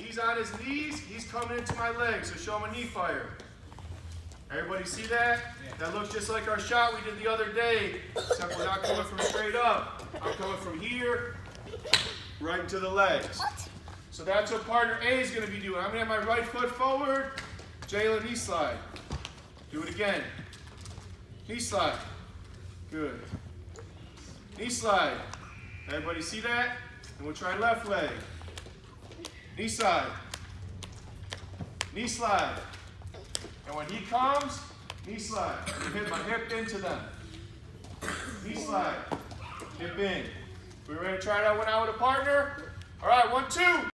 He's on his knees, he's coming into my legs, so show him a knee fire. Everybody see that? That looks just like our shot we did the other day, except we're not coming from straight up. I'm coming from here, right into the legs. So that's what partner A is going to be doing. I'm going to have my right foot forward, Jalen knee slide. Do it again. Knee slide. Good. Knee slide. Everybody see that? And we'll try left leg. Knee slide. Knee slide. And when he comes, knee slide. You hit my hip into them. Knee slide. Hip in. We ready to try that one out with a partner? All right, one, two.